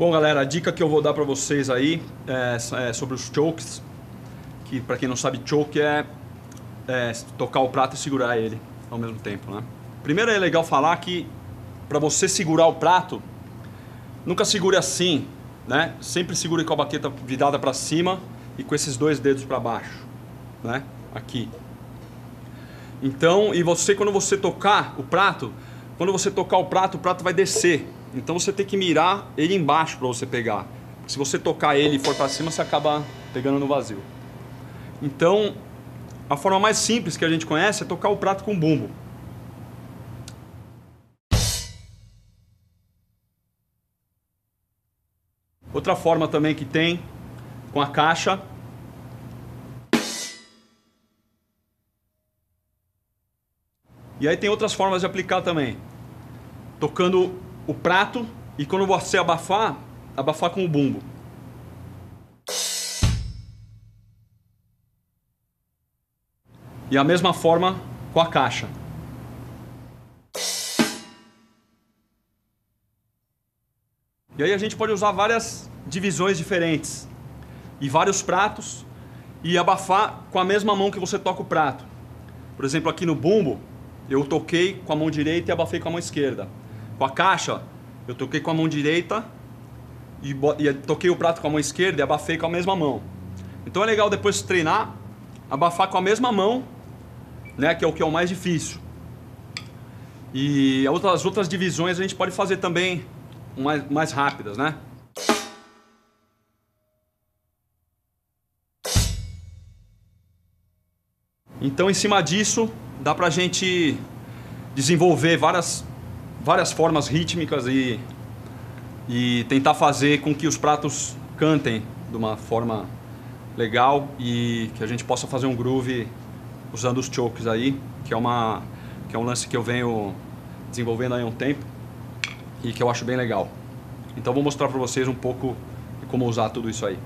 Bom, galera, a dica que eu vou dar para vocês aí é, é, sobre os chokes, que para quem não sabe, choke é, é, tocar o prato e segurar ele ao mesmo tempo, né? Primeiro é legal falar que para você segurar o prato, nunca segure assim, né? Sempre segure com a baqueta virada para cima e com esses dois dedos para baixo, né? Aqui. Então, e você quando você tocar o prato, quando você tocar o prato, o prato vai descer. Então você tem que mirar ele embaixo para você pegar. Se você tocar ele e for para cima, você acaba pegando no vazio. Então, a forma mais simples que a gente conhece é tocar o prato com bumbo. Outra forma também que tem com a caixa E aí tem outras formas de aplicar também. Tocando o prato e quando você abafar, abafar com o bumbo. E a mesma forma com a caixa. E aí a gente pode usar várias divisões diferentes e vários pratos e abafar com a mesma mão que você toca o prato. Por exemplo, aqui no bumbo, eu toquei com a mão direita e abafei com a mão esquerda. Com a caixa, eu toquei com a mão direita e, e toquei o prato com a mão esquerda e abafei com a mesma mão. Então é legal depois treinar, abafar com a mesma mão, né, que é o que é o mais difícil. E as outras divisões a gente pode fazer também mais, mais rápidas, né? Então, em cima disso, dá pra gente desenvolver várias, várias formas rítmicas e, e tentar fazer com que os pratos cantem de uma forma legal e que a gente possa fazer um groove usando os chokes aí, que é, uma, que é um lance que eu venho desenvolvendo aí há um tempo e que eu acho bem legal. Então vou mostrar para vocês um pouco como usar tudo isso aí.